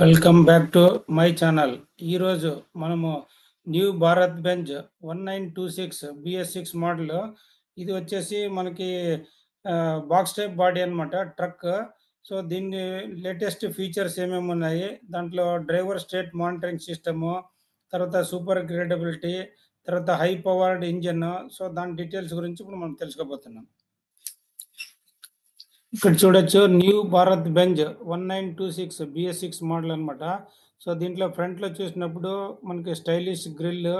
Welcome back to my channel. ఈరోజు మనము new Bharat Benz 1926 B S six model. ఇది వచ్చేసి మనకి బాక్స్ టైప్ బాడీ అన్నమాట ట్రక్. సో, దీన్ని లేటెస్ట్ ఫీచర్స్ ఏమేమి ఉన్నాయి దాంట్లో డ్రైవర్ స్టేట్ మానిటరింగ్ సిస్టము, తర్వాత సూపర్ గ్రేడబిలిటీ, తర్వాత హై పవర్డ్ ఇంజన్ సో, దాని డీటెయిల్స్ గురించి ఇప్పుడు మనం తెలుసుకోబోతున్నాం. ఇక్కడ చూడొచ్చు new Bharat Benz 1926 B S six model అన్నమాట. సో, దీంట్లో ఫ్రంట్‌లో చూసినప్పుడు మనకి స్టైలిష్ గ్రిల్,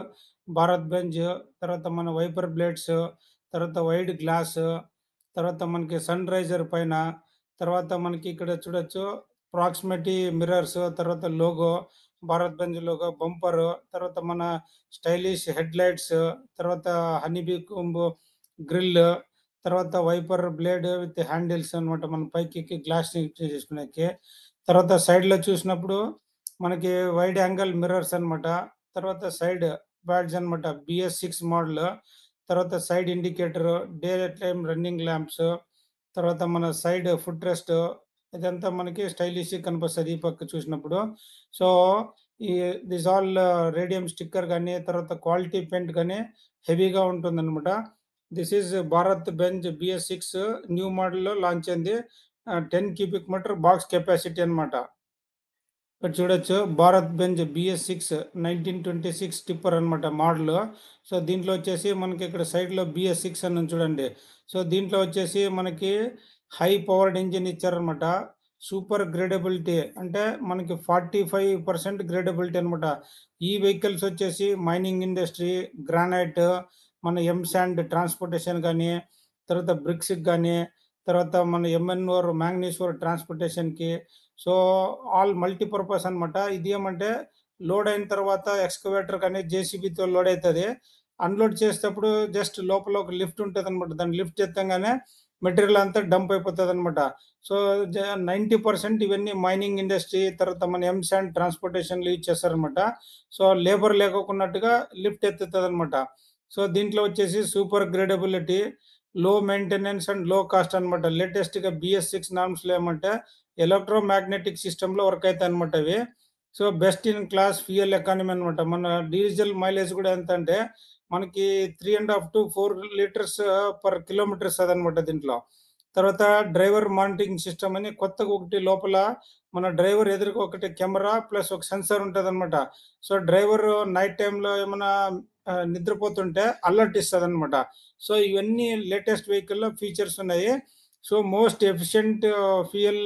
భారత్ బెంజ్, తర్వాత మన వైపర్ బ్లేడ్స్, తర్వాత వైడ్ గ్లాస్, తర్వాత మనకి సన్ రైజర్ పైన, తర్వాత మనకి ఇక్కడ చూడొచ్చు ప్రాక్సిమిటీ మిర్రర్స్, తర్వాత logo, Bharat Benz logo, bumper, తర్వాత మన స్టైలిష్ హెడ్ లైట్స్ తర్వాత హనీబీ కుంబు గ్రిల్, తర్వాత వైపర్ బ్లేడ్ విత్ హ్యాండిల్స్ అన్నమాట. మనం పైకి గ్లాస్ చేసుకునేకి. తర్వాత సైడ్‌లో చూసినప్పుడు మనకి వైడ్ యాంగిల్ మిర్రర్స్ అన్నమాట. తర్వాత సైడ్ బ్యాడ్జ్ అన్నమాట. B S six model. తర్వాత side indicator, day time running lamps తర్వాత మన సైడ్ ఫుట్ రెస్ట్ ఇదంతా మనకి స్టైలిష్ కనిపిస్తుంది ఈ పక్క చూసినప్పుడు. సో, ఈ దిస్ ఆల్ రేడియం స్టిక్కర్ కానీ తర్వాత క్వాలిటీ పెయింట్ కానీ హెవీగా ఉంటుందన్నమాట. This is Bharat Benz BS six new మోడల్‌లో లాంచ్ అయింది. Ten cubic metre box capacity అనమాట ఇక్కడ చూడొచ్చు Bharat Benz BS six 1926 tipper అనమాట మోడల్. సో, దీంట్లో వచ్చేసి మనకి ఇక్కడ సైడ్‌లో బిఎస్ సిక్స్ అని చూడండి. సో, దీంట్లో వచ్చేసి మనకి హై పవర్డ్ ఇంజిన్ ఇచ్చారనమాట సూపర్ గ్రేడబిలిటీ అంటే మనకి 45% గ్రేడబిలిటీ అనమాట ఈ వెహికల్స్ వచ్చేసి మైనింగ్ ఇండస్ట్రీ, గ్రానైట్, మన ఎమ్స్ అండ్ ట్రాన్స్‌పోర్టేషన్ కానీ తర్వాత బ్రిక్స్‌కి కానీ తర్వాత మన ఎంఎన్ఓర్ ఓర్ ట్రాన్స్‌పోర్టేషన్‌కి సో, ఆల్ మల్టీ పర్పస్ ఇది ఏమంటే లోడ్ అయిన తర్వాత ఎక్స్‌కవేటర్ కానీ, జేసీబీతో లోడ్ అవుతుంది అన్‌లోడ్ చేసేటప్పుడు జస్ట్ లోపల ఒక లిఫ్ట్ అనమాట దాన్ని లిఫ్ట్ చేస్తాగానే మెటీరియల్ అంతా డంప్ అయిపోతుంది అనమాట సో, నైంటీ పర్సెంట్ ఇవన్నీ మైనింగ్ ఇండస్ట్రీ, తర్వాత మన ఎమ్స్ అండ్ ట్రాన్స్పోర్టేషన్లు యూజ్ చేస్తారనమాట సో, లేబర్ లేకోకున్నట్టుగా లిఫ్ట్ ఎత్తుతుంది అనమాట సో, దీంట్లో వచ్చేసి super gradeability, low maintenance and low cost అన్నమాట. లేటెస్ట్‌గా బిఎస్6 నార్మ్స్‌లో ఏమంటే ఎలక్ట్రో మాగ్నెటిక్ సిస్టమ్‌లో వర్క్ అనమాట ఇవి. So, best in class fuel economy అన్నమాట. మన డీజిల్ మైలేజ్ కూడా ఎంత అంటే మనకి 3.5-4 లీటర్స్ పర్ కిలోమీటర్ అదనమాట దీంట్లో. తర్వాత డ్రైవర్ మానిటరింగ్ సిస్టమ్ అని కొత్తగా ఒకటి లోపల మన డ్రైవర్ ఎదురుగా ఒకటి కెమెరా ప్లస్ ఒక సెన్సార్ అనమాట సో, డ్రైవర్ నైట్ టైంలో ఏమైనా నిద్రపోతుంటే అలర్ట్ ఇస్తదన్నమాట. సో, ఇవన్నీ లేటెస్ట్ వెహికల్‌లో ఫీచర్స్ ఉన్నాయి. So, most efficient fuel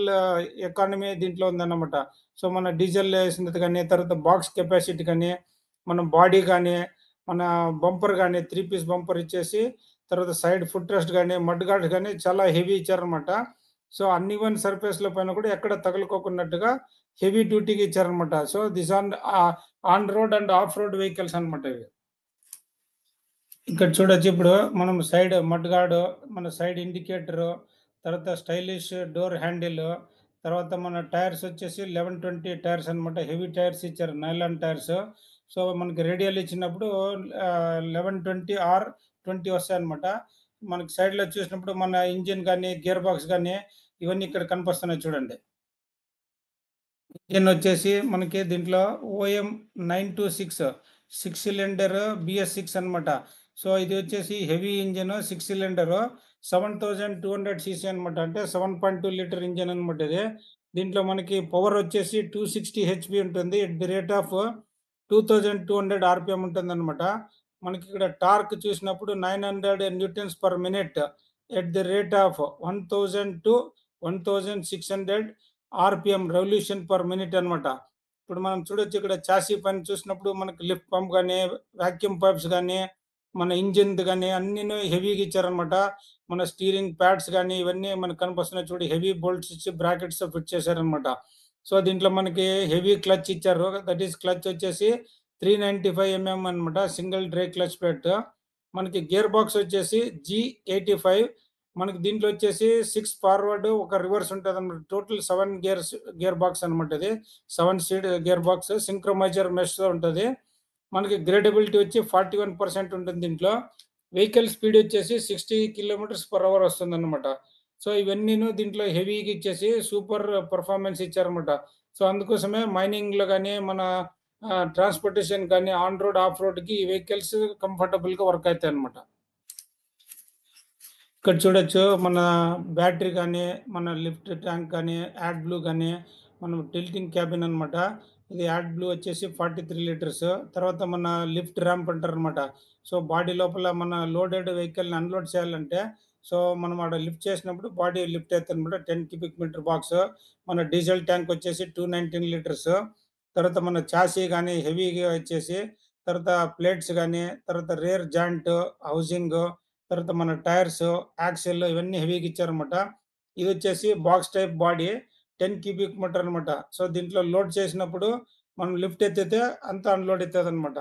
economy దీంట్లో ఉందన్నమాట. సో, మన డీజిల్ వేసినది కానీ తర్వాత బాక్స్ కెపాసిటీ కానీ మన బాడీ కానీ మన బంపర్ కానీ త్రీ పీస్ బంపర్ ఇచ్చేసి, తర్వాత సైడ్ ఫుట్ రెస్ట్ కానీ మడ్ గార్డ్స్ కానీ చాలా హెవీ ఇచ్చారనమాట సో, అన్ని వన్ సర్ఫేస్‌ల పైన కూడా ఎక్కడ తగులుకోకున్నట్టుగా హెవీ డ్యూటీకి ఇచ్చారనమాట so, this on on road and off road vehicles అన్నమాట ఇవి. ఇక్కడ చూడొచ్చు ఇప్పుడు మనం సైడ్ మడ్గాడు మన సైడ్ ఇండికేటరు తర్వాత స్టైలిష్ డోర్ హ్యాండిల్, తర్వాత మన టైర్స్ వచ్చేసి 1120 టైర్స్ అన్నమాట. హెవీ టైర్స్ ఇచ్చారు. Nylon tyres. సో, మనకి రేడియల్ ఇచ్చినప్పుడు లెవెన్ ట్వంటీ ఆర్ 20 వస్తాయన్నమాట. మనకి సైడ్‌లో చూసినప్పుడు మన ఇంజిన్ కానీ గేర్ బాక్స్ కానీ ఇవన్నీ ఇక్కడ కనిపిస్తున్నాయి చూడండి. ఇంజిన్ వచ్చేసి మనకి దీంట్లో ఓఎం 926 6 సిలిండర్ బిఎస్6 అన్నమాట. సో, ఇది వచ్చేసి heavy engine six cylinder 7200 CC అనమాట అంటే 7.2 లీటర్ ఇంజన్ అనమాట ఇది. దీంట్లో మనకి పవర్ వచ్చేసి టూ సిక్స్టీ హెచ్పి ఉంటుంది. At the rate of two thousand two hundred RPM ఉంటుంది అనమాట మనకి ఇక్కడ టార్క్ చూసినప్పుడు 900 newtons per minute at the rate of one thousand to one thousand six hundred RPM revolution per minute అన్నమాట. ఇప్పుడు మనం చూడొచ్చు ఇక్కడ చాసీ పని చూసినప్పుడు మనకి లిఫ్ట్ పంప్ కానీ వాక్యూమ్ పైప్స్ కానీ మన ఇంజిన్ కానీ అన్ని హెవీగా ఇచ్చారనమాట మన స్టీరింగ్ ప్యాడ్స్ కానీ ఇవన్నీ మనకు కనిపిస్తున్నాయి చూడు హెవీ బోల్ట్స్ ఇచ్చి బ్రాకెట్స్ ఫిట్ చేశారనమాట సో, దీంట్లో మనకి హెవీ క్లచ్ ఇచ్చారు. దట్ ఈస్ క్లచ్ వచ్చేసి 395 ఎంఎం అన్నమాట. Single dry clutch plate. మనకి గేర్ బాక్స్ వచ్చేసి జీ85 మనకి దీంట్లో వచ్చేసి సిక్స్ ఫార్వర్డ్, ఒక రివర్స్ ఉంటదన్నమాట. Total seven gears gear box అన్నమాట ఇది. Seven speed gear box synchronizer మెష్‌తో ఉంటది. మనకి గ్రేడబిలిటీ వచ్చి 41% ఉంటుంది దీంట్లో. వెహికల్ స్పీడ్ వచ్చేసి 60 కిలోమీటర్స్ పర్ అవర్ వస్తుందన్నమాట. సో, ఇవన్నీ దీంట్లో హెవీగా ఇచ్చేసి సూపర్ పర్ఫార్మెన్స్ ఇచ్చారనమాట సో, అందుకోసమే మైనింగ్‌లో కానీ మన ట్రాన్స్‌పోర్టేషన్ కానీ ఆన్ రోడ్, ఆఫ్ రోడ్‌కి ఈ వెహికల్స్ కంఫర్టబుల్‌గా వర్క్ అవుతాయి అనమాట ఇక్కడ చూడొచ్చు మన బ్యాటరీ కానీ మన లిఫ్ట్ ట్యాంక్ కానీ యాడ్ బ్లూ కానీ మనం టిల్టింగ్ క్యాబిన్ అనమాట ఇది యాడ్ బ్లూ వచ్చేసి 43 లీటర్స్. తర్వాత మన లిఫ్ట్ ర్యాంప్ అంటారు అనమాట సో, బాడీ లోపల మన లోడెడ్ వెహికల్‌ని అన్‌లోడ్ చేయాలంటే, సో, మనం ఆడ లిఫ్ట్ చేసినప్పుడు బాడీ లిఫ్ట్ అవుతుంది అనమాట టెన్ క్యూబిక్ మీటర్ బాక్స్. మన డీజిల్ ట్యాంక్ వచ్చేసి 219 లీటర్స్. తర్వాత మన చాసీ కానీ హెవీగా వచ్చేసి, తర్వాత ప్లేట్స్ కానీ తర్వాత రేర్ జాయింట్, హౌసింగ్, తర్వాత మన టైర్స్, యాక్సిల్ ఇవన్నీ హెవీగా ఇది వచ్చేసి box type body 10 cubic metre అనమాట సో, దీంట్లో లోడ్ చేసినప్పుడు మనం లిఫ్ట్ ఎత్తితే అంత అన్‌లోడ్ అయితదన్నమాట.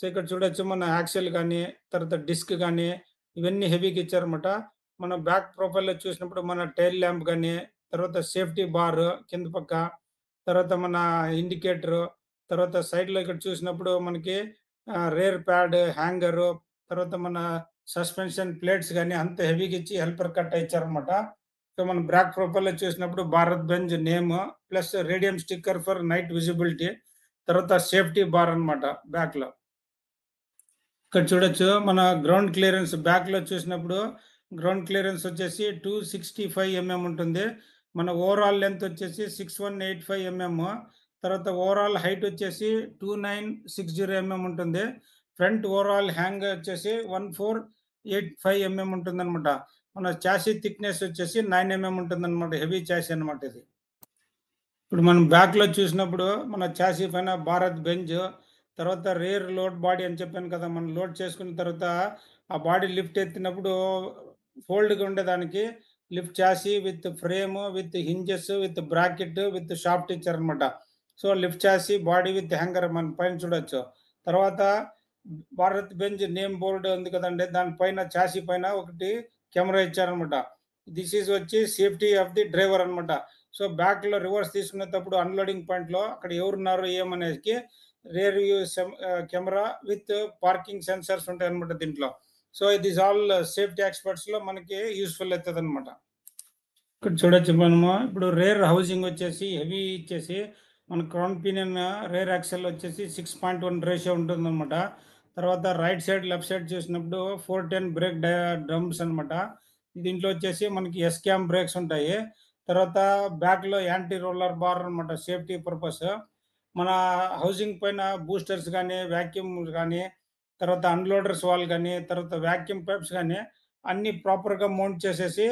సో, ఇక్కడ చూడొచ్చు మన యాక్సిల్ కానీ తర్వాత డిస్క్ గాని ఇవన్నీ హెవీకి ఇచ్చారనమాట మన బ్యాక్ ప్రొఫైల్‌లో చూసినప్పుడు మన టైల్ ల్యాంప్ కానీ తర్వాత సేఫ్టీ బార్ కింద పక్క, తర్వాత మన ఇండికేటర్, తర్వాత సైడ్‌లో ఇక్కడ చూసినప్పుడు మనకి రేర్ ప్యాడ్, హ్యాంగరు, తర్వాత మన సస్పెన్షన్ ప్లేట్స్ కానీ అంత హెవీకి ఇచ్చి హెల్పర్ కట్ ఇచ్చారన్నమాట. సో, మనం బ్యాక్ ప్రొఫైల్‌లో చూసినప్పుడు Bharat Benz name plus radium sticker for night visibility. తర్వాత సేఫ్టీ బార్ అనమాట బ్యాక్‌లో. ఇక్కడ చూడొచ్చు మన గ్రౌండ్ క్లియరెన్స్ బ్యాక్‌లో చూసినప్పుడు గ్రౌండ్ క్లియరెన్స్ వచ్చేసి 265 ఎంఎం ఉంటుంది. మన ఓవరాల్ లెంత్ వచ్చేసి 6185 ఎంఎం. తర్వాత ఓవరాల్ హైట్ వచ్చేసి 2960 ఎంఎం ఉంటుంది. ఫ్రంట్ ఓవరాల్ హ్యాంగ్ వచ్చేసి 1485 ఎంఎం ఉంటుంది అనమాట మన చాసీ థిక్‌నెస్ వచ్చేసి నైన్ ఎంఎం ఉంటుందన్నమాట. హెవీ చాసీ అనమాట ఇది. ఇప్పుడు మనం బ్యాక్‌లో చూసినప్పుడు మన చాసీ పైన భారత్ బెంజ్, తర్వాత రేర్ లోడ్ బాడీ అని చెప్పాను కదా! మనం లోడ్ చేసుకున్న తర్వాత ఆ బాడీ లిఫ్ట్ ఎత్తినప్పుడు ఫోల్డ్‌గా ఉండేదానికి lift chassis with frame, with hinges, with bracket, with shaft ఇచ్చారన్నమాట. So, lift chassis body with hanger మనం పైన చూడొచ్చు. తర్వాత భారత్ బెంజ్ నేమ్ బోర్డు ఉంది కదండి దానిపైన చాసీ పైన ఒకటి కెమెరా ఇచ్చారనమాట దిస్ ఈజ్ వచ్చి సేఫ్టీ ఆఫ్ ది డ్రైవర్ అనమాట సో, బ్యాక్‌లో రివర్స్ తీసుకునేటప్పుడు అన్‌లోడింగ్ పాయింట్‌లో అక్కడ ఎవరున్నారు ఏమనేకి రేర్ వ్యూ సెమ్ కెమెరా విత్ పార్కింగ్ సెన్సార్స్ ఉంటాయన్నమాట దీంట్లో. So, it is all safety ఎక్స్‌పర్ట్స్‌లో మనకి యూస్ఫుల్ అవుతుంది అనమాట ఇక్కడ చూడొచ్చు మనము ఇప్పుడు రేర్ హౌసింగ్ వచ్చేసి హెవీ ఇచ్చేసి మన క్రౌన్ పీనియన్ రేర్ యాక్సెల్ వచ్చేసి 6.1 రేషియో ఉంటుందన్నమాట. తర్వాత రైట్ సైడ్, లెఫ్ట్ సైడ్ చూసినప్పుడు 410 బ్రేక్ డ్రమ్స్ అన్నమాట. దీంట్లో వచ్చేసి మనకి ఎస్ క్యామ్ బ్రేక్స్ ఉంటాయి. తర్వాత బ్యాక్‌లో యాంటీ రోలర్ బార్ అన్నమాట సేఫ్టీ పర్పస్. మన హౌసింగ్ పైన బూస్టర్స్ కానీ వాక్యూమ్ కానీ తర్వాత అన్‌లోడర్స్ వాల్ కానీ తర్వాత వాక్యూమ్ పైప్స్ కానీ అన్ని ప్రాపర్‌గా మౌంట్ చేసేసి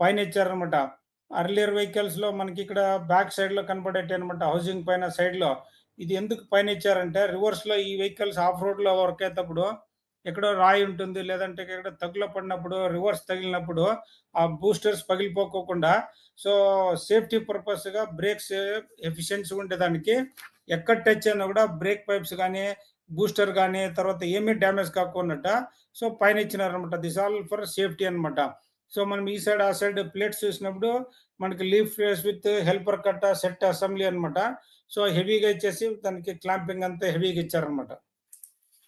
పైన ఇచ్చారనమాట అర్లియర్ వెహికల్స్‌లో మనకి ఇక్కడ బ్యాక్ సైడ్‌లో అనమాట హౌసింగ్ పైన సైడ్‌లో. ఇది ఎందుకు పైన ఇచ్చారంటే రివర్స్‌లో ఈ వెహికల్స్ ఆఫ్ రోడ్‌లో వర్క్ అయ్యేటప్పుడు ఎక్కడో రాయి ఉంటుంది. లేదంటే ఎక్కడ తగుల పడినప్పుడు రివర్స్ తగిలినప్పుడు ఆ బూస్టర్స్ పగిలిపోకోకుండా సో, సేఫ్టీ పర్పస్‌గా బ్రేక్స్ ఎఫిషియన్సీ ఉండేదానికి ఎక్కడ టచ్ అయినా కూడా బ్రేక్ పైప్స్ కానీ బూస్టర్ కానీ తర్వాత ఏమీ డ్యామేజ్ కాకుండాట సో, పైన ఇచ్చినారన్నమాట. దిస్ ఆల్ ఫర్ సేఫ్టీ అన్నమాట. సో, మనం ఈ సైడ్, ఆ సైడ్ ప్లేట్స్ చూసినప్పుడు మనకి leaf face with helper cut set assembly అనమాట సో, హెవీగా ఇచ్చేసి దానికి క్లాంపింగ్ అంతా హెవీగా ఇచ్చారనమాట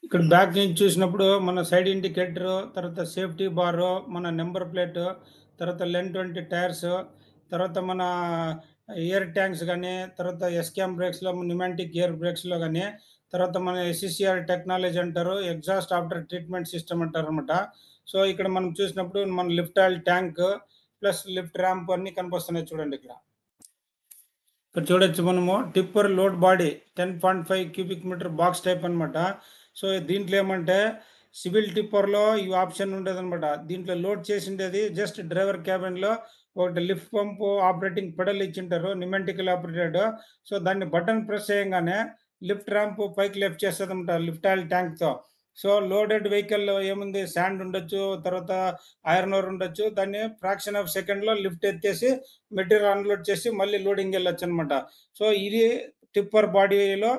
ఇక్కడ బ్యాక్ నుంచి చూసినప్పుడు మన సైడ్ ఇండికేటర్, తర్వాత సేఫ్టీ బార్, మన నెంబర్ ప్లేట్, తర్వాత లెన్ 20 టైర్స్, తర్వాత మన ఎయిర్ ట్యాంక్స్ కానీ తర్వాత ఎస్‌క్యామ్ బ్రేక్స్‌లో నిమాంటిక్ ఎయిర్ బ్రేక్స్‌లో కానీ తర్వాత మన S C C R technology అంటారు. ఎగ్జాస్ట్ ఆఫ్టర్ ట్రీట్మెంట్ సిస్టమ్ అంటారు అనమాట సో, ఇక్కడ మనం చూసినప్పుడు మన lift oil tank plus lift ramp అన్ని కనిపిస్తున్నాయి చూడండి ఇక్కడ. ఇక్కడ చూడొచ్చు మనము tipper load body 10.5 cubic metre box type అనమాట సో, దీంట్లో ఏమంటే సివిల్ టిప్పర్‌లో ఈ ఆప్షన్ ఉండేదన్నమాట. దీంట్లో లోడ్ చేసిండేది జస్ట్ డ్రైవర్ క్యాబిన్‌లో ఒకటి lift pump operating pedal ఇచ్చింటారు. Pneumatical operated. So, దాన్ని బటన్ ప్రెస్ చేయగానే లిఫ్ట్ ర్యాంప్ పైకి లిఫ్ట్ అనమాట లిఫ్ట్ ఆయిల్ ట్యాంక్‌తో. సో, లోడెడ్ వెహికల్‌లో ఏముంది శాండ్ ఉండొచ్చు, తర్వాత ఐరన్ ఓర్ ఉండొచ్చు. దాన్ని ఫ్రాక్షన్ ఆఫ్ సెకండ్‌లో లిఫ్ట్ ఎత్తేసి మెటీరియల్ అన్‌లోడ్ చేసి మళ్ళీ లోడింగ్ వెళ్ళొచ్చు అనమాట సో, ఇది టిప్పర్ బాడీలో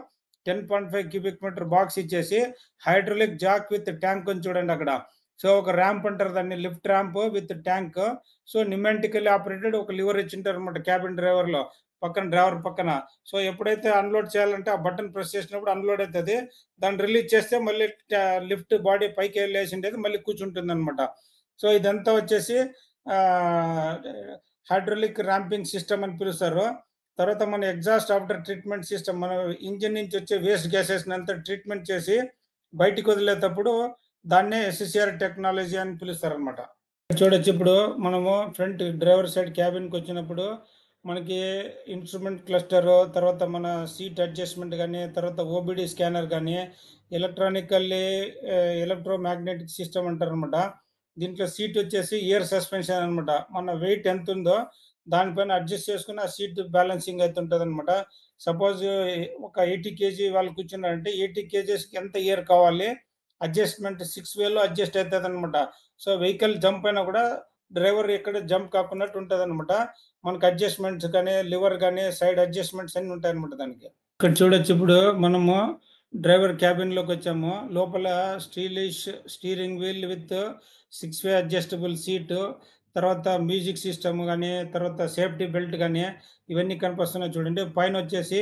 10.5 క్యూబిక్ మీటర్ బాక్స్ ఇచ్చేసి హైడ్రోలిక్ జాక్ విత్ ట్యాంక్ అని చూడండి అక్కడ. సో, ఒక ర్యాంప్ అంటారు దాన్ని lift ramp with tank. So, pneumatical operated ఒక లివర్ ఇచ్చింటారు అనమాట క్యాబిన్ డ్రైవర్‌లో. పక్కన డ్రైవర్ పక్కన. సో, ఎప్పుడైతే అన్‌లోడ్ చేయాలంటే ఆ బటన్ ప్రెస్ చేసినప్పుడు అన్‌లోడ్ అవుతుంది దాన్ని రిలీజ్ చేస్తే మళ్ళీ లిఫ్ట్ బాడీ పైకి వెళ్ళేసిండేది మళ్ళీ కూర్చుంటుంది అనమాట సో, ఇదంతా వచ్చేసి హైడ్రోలిక్ ర్యాంపింగ్ సిస్టమ్ అని పిలుస్తారు. తర్వాత మన ఎగ్జాస్ట్ ఆఫ్టర్ ట్రీట్మెంట్ సిస్టమ్ మన ఇంజిన్ నుంచి వచ్చే వేస్ట్ గ్యాసెస్‌ని అంతా ట్రీట్మెంట్ చేసి బయటికి వదిలేటప్పుడు దాన్నే ఎస్ఎస్ఆర్ టెక్నాలజీ అని పిలుస్తారనమాట. చూడొచ్చు ఇప్పుడు మనము ఫ్రంట్ డ్రైవర్ సైడ్ క్యాబిన్కి వచ్చినప్పుడు మనకి ఇన్‌స్ట్రుమెంట్ క్లస్టరు, తర్వాత మన సీట్ అడ్జస్ట్‌మెంట్ కానీ తర్వాత ఓబీడీ స్కానర్ కానీ ఎలక్ట్రానికల్లీ ఎలక్ట్రో మ్యాగ్నెటిక్ సిస్టమ్ అంటారనమాట. దీంట్లో సీట్ వచ్చేసి ఇయర్ సస్పెన్షన్ అనమాట. మన వెయిట్ ఎంతుందో దానిపైన అడ్జస్ట్ చేసుకుని ఆ సీట్ బ్యాలెన్సింగ్ అయితే అనమాట సపోజ్ ఒక 80 కేజీ వాళ్ళు కూర్చున్నారంటే 80 కేజీస్‌కి ఎంత ఇయర్ కావాలి అడ్జస్ట్‌మెంట్ సిక్స్ వేలో అడ్జస్ట్ అనమాట సో, వెహికల్ జంప్ అయినా కూడా డ్రైవర్ ఎక్కడ జంప్ కాకున్నట్టు అనమాట మనకు అడ్జస్ట్‌మెంట్స్ కానీ లివర్ కానీ సైడ్ అడ్జస్ట్‌మెంట్స్ అన్నీ ఉంటాయన్నమాట దానికి. ఇక్కడ చూడొచ్చు ఇప్పుడు మనము డ్రైవర్ క్యాబిన్‌లోకొచ్చాము. లోపల stylish steering wheel with six way adjustable seat, తర్వాత మ్యూజిక్ సిస్టమ్ కానీ తర్వాత సేఫ్టీ బెల్ట్ కానీ ఇవన్నీ కనిపిస్తున్నాయి చూడండి. పైన వచ్చేసి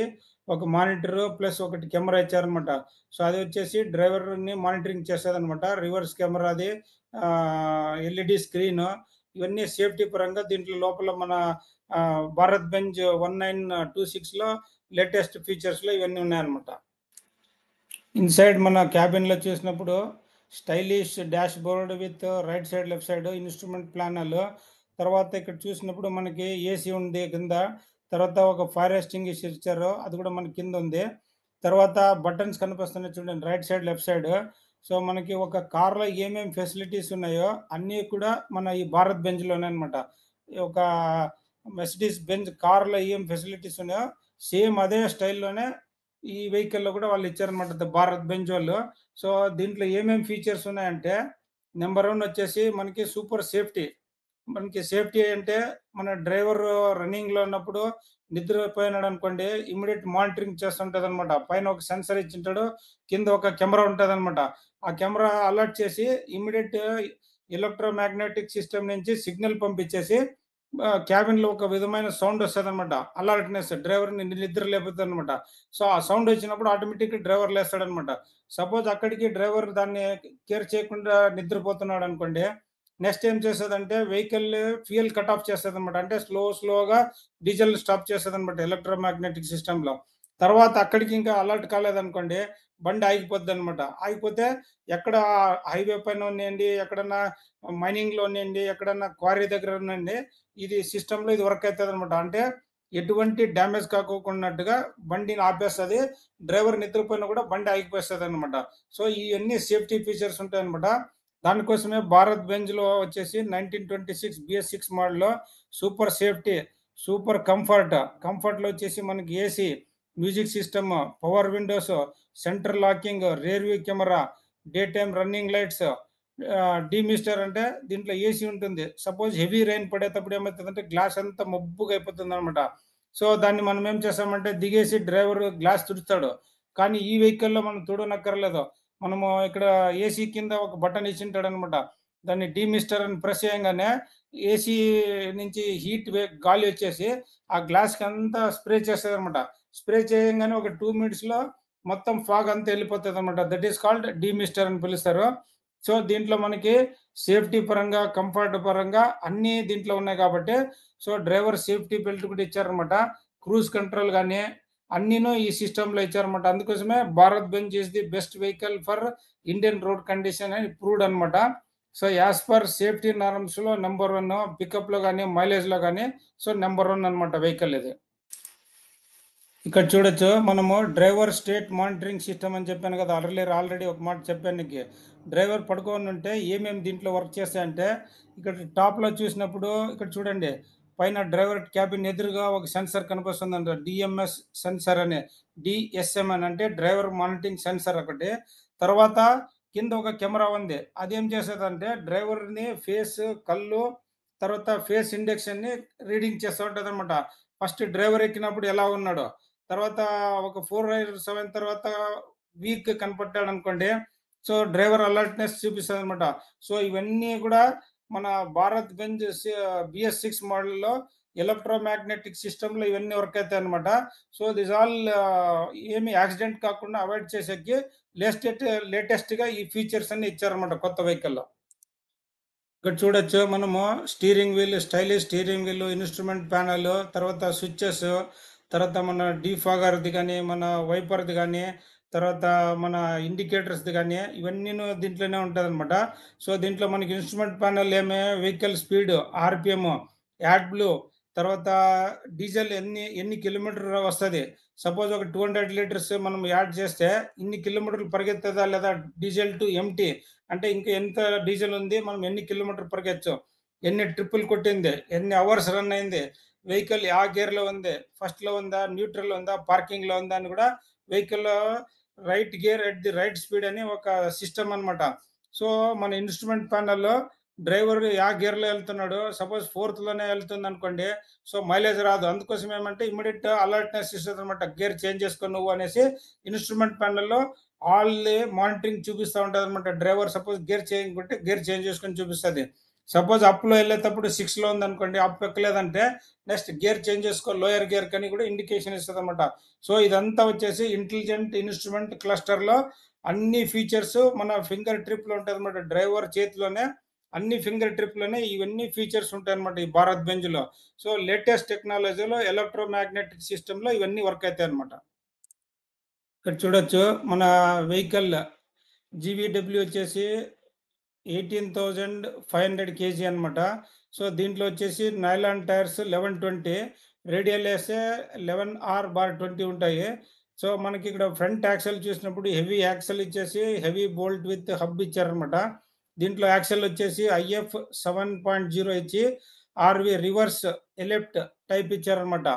ఒక మానిటరు ప్లస్ ఒకటి కెమెరా ఇచ్చారనమాట. సో, అది వచ్చేసి డ్రైవర్‌ని మానిటరింగ్ చేస్తదనమాట. రివర్స్ కెమెరాది అది ఎల్ఈడీ స్క్రీన్ ఇవన్నీ సేఫ్టీ పరంగా దీంట్లో లోపల మన భారత్ బెంజ్ 1926లో లేటెస్ట్ ఫీచర్స్‌లో ఇవన్నీ ఉన్నాయన్నమాట. ఇన్‌సైడ్ మన క్యాబిన్‌లో చూసినప్పుడు stylish dashboard with right side, left side instrument panel తర్వాత ఇక్కడ చూసినప్పుడు మనకి ఏసీ ఉంది కింద. తర్వాత ఒక ఫైర్ ఇచ్చారు. అది కూడా మన కింద ఉంది తర్వాత బటన్స్ కనిపిస్తున్నాయి చూడండి right side, left side. So, మనకి ఒక కార్‌లో ఏమేమి ఫెసిలిటీస్ ఉన్నాయో అన్నీ కూడా మన ఈ భారత్ బెంజ్‌లోనే అనమాట. ఒక మెసిడీస్ బెంజ్ కార్‌లో ఏం ఫెసిలిటీస్ ఉన్నాయో సేమ్ అదే స్టైల్‌లోనే ఈ వెహికల్‌లో కూడా వాళ్ళు ఇచ్చారనమాట. భారత్ బెంజ్ వాళ్ళు. సో, దీంట్లో ఏమేమి ఫీచర్స్ ఉన్నాయంటే నెంబర్ వన్ వచ్చేసి మనకి సూపర్ సేఫ్టీ. మనకి సేఫ్టీ అంటే మన డ్రైవర్ రన్నింగ్‌లో ఉన్నప్పుడు నిద్రపోయినాడనుకోండి ఇమీడియట్ మానిటరింగ్ చేస్తుంటదనమాట. పైన ఒక సెన్సార్ ఇచ్చుంటాడు. కింద ఒక కెమెరా ఉంటదనమాట. ఆ కెమెరా అలర్ట్ చేసి ఇమ్మీడియట్ ఎలక్ట్రోమాగ్నెటిక్ సిస్టమ్ నుంచి సిగ్నల్ పంపించేసి క్యాబిన్‌లో ఒక విధమైన సౌండ్ వస్తుంది అనమాట అలర్ట్‌నెస్ డ్రైవర్‌ని నిద్ర లేపుతదనమాట. సో, ఆ సౌండ్ వచ్చినప్పుడు ఆటోమేటిక్‌గా డ్రైవర్ లేస్తాడనమాట. సపోజ్ అక్కడికి డ్రైవర్ దాన్ని కేర్ చేయకుండా నిద్రపోతున్నాడు అనుకోండి నెక్స్ట్ ఏం చేసేదంటే వెహికల్ ఫ్యూయల్ కట్ ఆఫ్ చేస్తదనమాట. అంటే స్లో స్లోగా డీజిల్ స్టాప్ చేస్తుంది అనమాట ఎలక్ట్రోమాగ్నెటిక్ సిస్టంలో తర్వాత అక్కడికి ఇంకా అలర్ట్ కాలేదనుకోండి బండి ఆగిపోద్దనమాట. ఆగిపోతే ఎక్కడ హైవే పైన ఉన్నయండి, ఎక్కడన్నా మైనింగ్‌లో ఉన్నాయండి ఎక్కడన్నా క్వారీ దగ్గర ఉన్నండి ఇది సిస్టంలో ఇది వర్క్ అవుతుంది అనమాట అంటే ఎటువంటి డ్యామేజ్ కాకోకున్నట్టుగా బండిని ఆపేస్తుంది డ్రైవర్ నిద్రపోయినా కూడా బండి ఆగిపోస్తదనమాట. సో, ఇవన్నీ సేఫ్టీ ఫీచర్స్ ఉంటాయన్నమాట. దానికోసమే భారత్ బెంజ్‌లో వచ్చేసి 1926 బీఎస్6 మోడల్‌లో సూపర్ సేఫ్టీ, సూపర్ కంఫర్ట్, కంఫర్ట్‌లో వచ్చేసి మనకి AC, music system, power windows, centre locking, rear view view camera, day time running lights, ah, demister అంటే దీంట్లో ఏసీ ఉంటుంది. సపోజ్ హెవీ రైన్ పడేటప్పుడు ఏమవుతుందంటే గ్లాస్ అంతా మబ్బుగా అయిపోతుందనమాట. సో, దాన్ని మనం ఏం చేస్తామంటే దిగేసి డ్రైవర్ గ్లాస్ తుడుస్తాడు. కానీ ఈ వెహికల్‌లో మనం తుడనక్కర్లేదు మనము ఇక్కడ ఏసీ కింద ఒక బటన్ ఇచ్చుంటాడనమాట. దాన్ని డీమిస్టర్ అని ప్రెస్ చేయగానే ఏసీ నుంచి హీట్ వే గాలి వచ్చేసి ఆ గ్లాస్‌కంతా స్ప్రే చేస్తుంది అనమాట స్ప్రే చేయంగానే ఒక టూ మినిట్స్‌లో మొత్తం ఫాగ్ అంతా ఎళ్ళిపోతదనమాట. దట్ ఈస్ కాల్డ్ డీమిస్టర్ అని పిలుస్తారు. సో, దీంట్లో మనకి సేఫ్టీ పరంగా, కంఫర్ట్ పరంగా అన్నీ దీంట్లో ఉన్నాయి కాబట్టి సో, డ్రైవర్ సేఫ్టీ బెల్ట్ కూడా ఇచ్చారనమాట. క్రూజ్ కంట్రోల్ కానీ అన్నీను ఈ సిస్టంలో ఇచ్చారనమాట. అందుకోసమే Bharat Benz is the best vehicle for Indian road condition అని ప్రూవ్డ్ అనమాట. సో, యాస్ పర్ సేఫ్టీ నార్మ్స్‌లో నెంబర్ వన్ పికప్‌లో గాని, మైలేజ్‌లో కానీ సో, నెంబర్ వన్ అనమాట వెహికల్ ఇది. ఇక్కడ చూడొచ్చు మనము డ్రైవర్ స్టేట్ మానిటరింగ్ సిస్టమ్ అని చెప్పాను కదా! ఆల్రెడీ ఆల్రెడీ ఒక మాట చెప్పాను నీకు. డ్రైవర్ పడుకోనుంటే ఏమేమి దీంట్లో వర్క్ చేస్తాయంటే ఇక్కడ టాప్‌లో చూసినప్పుడు ఇక్కడ చూడండి. పైన డ్రైవర్ క్యాబిన్ ఎదురుగా ఒక సెన్సార్ కనిపిస్తుందంట. డిఎంఎస్ సెన్సార్ అని. డిఎస్ఎం అని అంటే డ్రైవర్ మానిటరింగ్ సెన్సార్ ఒకటి. తర్వాత కింద ఒక కెమెరా ఉంది. అదేం చేస్తదంటే డ్రైవర్‌ని ఫేస్, కళ్ళు తర్వాత ఫేస్ ఇండెక్షన్ని రీడింగ్ చేస్తూ ఉంటుంది అనమాట ఫస్ట్ డ్రైవర్ ఎక్కినప్పుడు ఎలా ఉన్నాడో, తర్వాత ఒక ఫోర్ రైడర్స్ అయిన తర్వాత వీక్ కనపడ్డాడనుకోండి. సో, డ్రైవర్ అలర్ట్‌నెస్ చూపిస్తదనమాట. సో, ఇవన్నీ కూడా మన భారత్ బెంజ్ బిఎస్ సిక్స్ మోడల్‌లో ఎలక్ట్రో మ్యాగ్నెటిక్ సిస్టమ్‌లో ఇవన్నీ వర్క్ అవుతాయి అనమాట సో, దిస్ ఆల్ ఏమి యాక్సిడెంట్ కాకుండా అవాయిడ్ చేసేకి లేటెస్ట్ లేటెస్ట్‌గా ఈ ఫీచర్స్ అన్నీ ఇచ్చారన్నమాట కొత్త వెహికల్‌లో. ఇక్కడ చూడొచ్చు మనము steering wheel, stylish steering wheel, instrument panel, తర్వాత స్విచ్చెస్ తర్వాత మన డీఫాగర్‌ది కానీ మన వైపర్‌ది కానీ తర్వాత మన ఇండికేటర్స్‌ది కానీ ఇవన్నీ దీంట్లోనే ఉంటదనమాట. సో, దీంట్లో మనకి ఇన్‌స్ట్రుమెంట్ ప్యానల్ ఏమి vehicle speed, RPM, add blue, తర్వాత డీజిల్ ఎన్ని ఎన్ని కిలోమీటర్ వస్తుంది సపోజ్ ఒక 200 లీటర్స్ మనం యాడ్ చేస్తే ఇన్ని కిలోమీటర్లు పరిగెత్తదా లేదా డీజిల్ టు ఎంటీ అంటే ఇంకా ఎంత డీజిల్ ఉంది. మనం ఎన్ని కిలోమీటర్ పరిగెత్తొచ్చు. ఎన్ని ట్రిప్పులు కొట్టింది. ఎన్ని అవర్స్ రన్ అయింది. వెహికల్ యా గేర్‌లో ఉంది. ఫస్ట్‌లో ఉందా? న్యూట్రల్‌లో ఉందా? పార్కింగ్‌లో ఉందా? అని కూడా వెహికల్‌లో right gear at the right speed అని ఒక సిస్టమ్ అనమాట. సో, మన ఇన్‌స్ట్రుమెంట్ ప్యానల్లో డ్రైవర్ యా గేర్‌లో వెళ్తున్నాడు సపోజ్ ఫోర్త్‌లోనే ఎళ్తుందనుకోండి. సో, మైలేజ్ రాదు. అందుకోసం ఏమంటే ఇమ్మీడియట్ అలర్ట్‌నెస్ ఇస్తదనమాట. గేర్ చేంజ్ చేసుకో నువ్వు అనేసి ఇన్‌స్ట్రుమెంట్ ప్యానల్లో ఆల్ మానిటరింగ్ చూపిస్తా అనమాట డ్రైవర్ సపోజ్ గేర్ చేయకుంటే గేర్ చేంజ్ చేసుకొని చూపిస్తుంది సపోజ్ అప్‌లో వెళ్ళేటప్పుడు సిక్స్లో ఉందనుకోండి. అప్ ఎక్కలేదంటే నెక్స్ట్ గేర్ చేంజ్ చేసుకో లోయర్ గేర్‌కని కూడా ఇండికేషన్ ఇస్తుంది అనమాట సో, ఇదంతా వచ్చేసి ఇంటెలిజెంట్ ఇన్‌స్ట్రుమెంట్ క్లస్టర్‌లో అన్ని ఫీచర్స్ మన ఫింగర్ ట్రిప్‌లో ఉంటదనమాట. డ్రైవర్ చేతిలోనే అన్ని ఫింగర్ ట్రిప్‌లోనే ఇవన్నీ ఫీచర్స్ ఉంటాయి అనమాట ఈ భారత్ బెంజ్‌లో. సో, లేటెస్ట్ టెక్నాలజీలో ఎలక్ట్రో మాగ్నెటిక్ సిస్టమ్‌లో ఇవన్నీ వర్క్ అవుతాయి అనమాట ఇక్కడ చూడొచ్చు మన వెహికల్ జీవీడబ్ల్యూ వచ్చేసి 18,500 కేజీ అనమాట. సో, దీంట్లో వచ్చేసి నైలాన్ టైర్స్ 1120 రేడియల్ ఏస్తే 11R/20 ఉంటాయి. సో, మనకి ఇక్కడ ఫ్రంట్ యాక్సెల్ చూసినప్పుడు హెవీ యాక్సెల్ ఇచ్చేసి హెవీ బోల్ట్ విత్ హబ్ ఇచ్చారనమాట. దీంట్లో యాక్సెల్ వచ్చేసి ఐఎఫ్ 7.0 ఇచ్చి ఆర్‌వి రివర్స్ ఎలెప్ట్ టైప్ ఇచ్చారనమాట.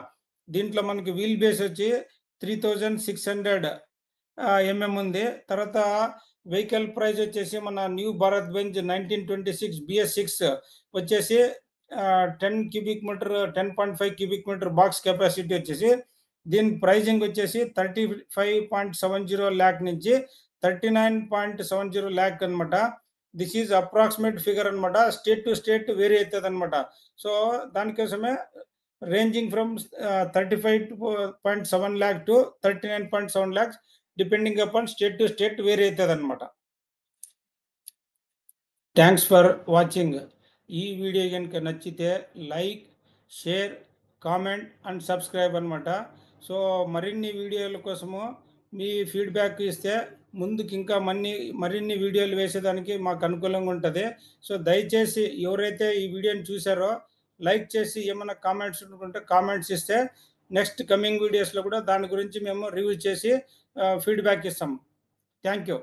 దీంట్లో మనకి వీల్ బేస్ వచ్చి three thousand six hundred MM ఉంది. తర్వాత వెహికల్ ప్రైస్ వచ్చేసి మన న్యూ భారత్ బెంజ్ 1926 బిఎస్6 వచ్చేసి ah, 10 cubic metre 10.5 cubic metre box capacity వచ్చేసి దీని ప్రైజింగ్ వచ్చేసి 35.70 లాక్ నుంచి 39.70 లాక్ అనమాట. దిస్ ఈజ్ అప్రాక్సిమేట్ ఫిగర్ అనమాట. స్టేట్ టు స్టేట్ వేరీ అయితదనమాట. సో, దానికోసమే ranging from ah, 35.7 lakh to 39.7 lakhs depending upon state to state వేరే అవుతుంది అనమాట థ్యాంక్స్ ఫర్ వాచింగ్. ఈ వీడియో కనుక నచ్చితే like, share, comment and subscribe అనమాట. సో, మరిన్ని వీడియోల కోసము మీ ఫీడ్‌బ్యాక్ ఇస్తే ముందుకు ఇంకా మన్ని మరిన్ని వీడియోలు వేసేదానికి మాకు అనుకూలంగా ఉంటుంది సో, దయచేసి ఎవరైతే ఈ వీడియోని చూసారో లైక్ చేసి ఏమైనా కామెంట్స్ ఉంటుంటే కామెంట్స్ ఇస్తే నెక్స్ట్ కమింగ్ వీడియోస్‌లో కూడా దాని గురించి మేము రివ్యూ చేసి ఫీడ్‌బ్యాక్ ఇస్తాం. Thank you.